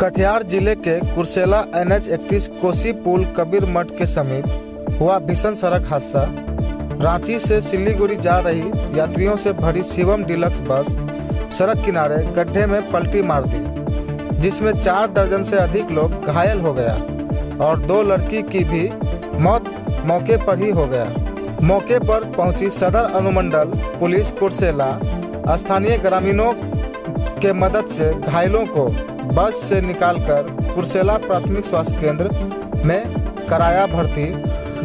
कटिहार ज़िले के कुर्सेला एनएच इक्कीस कोसी पुल कबीर मठ के समीप हुआ भीषण सड़क हादसा। रांची से सिलीगुड़ी जा रही यात्रियों से भरी शिवम डिलक्स बस सड़क किनारे गड्ढे में पलटी मार दी, जिसमें चार दर्जन से अधिक लोग घायल हो गया और दो लड़की की भी मौत मौके पर ही हो गया। मौके पर पहुँची सदर अनुमंडल पुलिस कुर्सेला। स्थानीय ग्रामीणों के मदद से घायलों को बस से निकालकर कुर्सेला प्राथमिक स्वास्थ्य केंद्र में कराया भर्ती,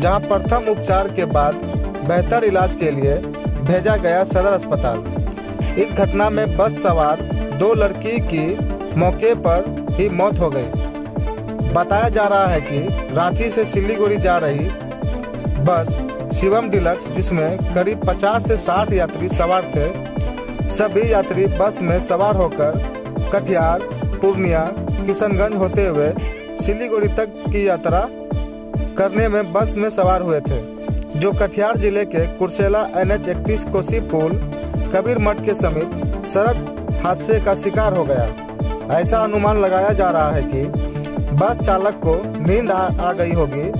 जहाँ प्रथम उपचार के बाद बेहतर इलाज के लिए भेजा गया सदर अस्पताल। इस घटना में बस सवार दो लड़की की मौके पर ही मौत हो गई। बताया जा रहा है कि रांची से सिलीगुड़ी जा रही बस शिवम डिलक्स, जिसमें करीब 50 से 60 यात्री सवार थे, सभी यात्री बस में सवार होकर कटिहार पूर्णिया किशनगंज होते हुए सिलीगुड़ी तक की यात्रा करने में बस में सवार हुए थे जो कटिहार ज़िले के कुर्सेला एन एच इकतीस कोसी पुल कबीर मठ के समीप सड़क हादसे का शिकार हो गया। ऐसा अनुमान लगाया जा रहा है कि बस चालक को नींद आ, आ गई होगी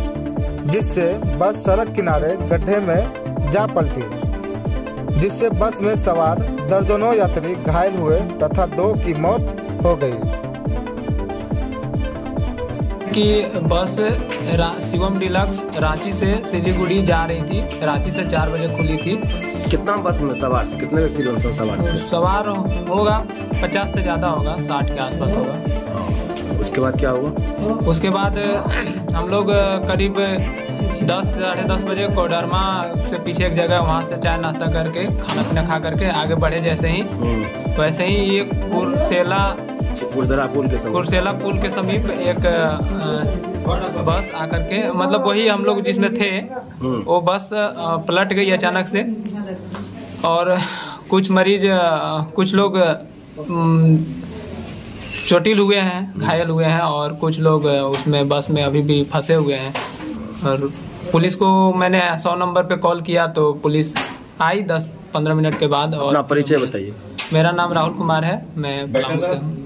जिससे बस सड़क किनारे गड्ढे में जा पलटी। जिससे बस में सवार दर्जनों यात्री घायल हुए तथा दो की मौत हो गई। कि बस रा- शिवम डिलक्स रांची से सिलीगुड़ी जा रही थी। रांची से चार बजे खुली थी। कितना बस में सवार? कितने व्यक्ति लोग सवार थे? सवार होगा पचास से ज़्यादा होगा साठ के आसपास होगा। हाँ। उसके बाद क्या हुआ? उसके बाद हम लोग करीब दस साढ़े दस बजे कोडरमा से पीछे एक जगह वहाँ से चाय नाश्ता करके खाना पीना खा करके आगे बढ़े जैसे ही। हम्म। वैसे ही ये कुरसेला कुरदरा पुल के कुरसेला पुल के समीप एक बस आकर के मतलब वही हम लोग जिसमें थे वो बस पलट गई अचानक से। और कुछ मरीज़ कुछ लोग चोटिल हुए हैं घायल हुए हैं और कुछ लोग उसमें बस में अभी भी फंसे हुए हैं। और पुलिस को मैंने सौ नंबर पे कॉल किया तो पुलिस आई दस पंद्रह मिनट के बाद और अपना परिचय बताइए। मेरा नाम राहुल कुमार है मैं पलामू से हूँ।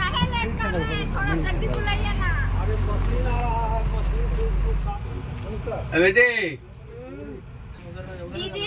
काहे लेट कर बेटे दीदी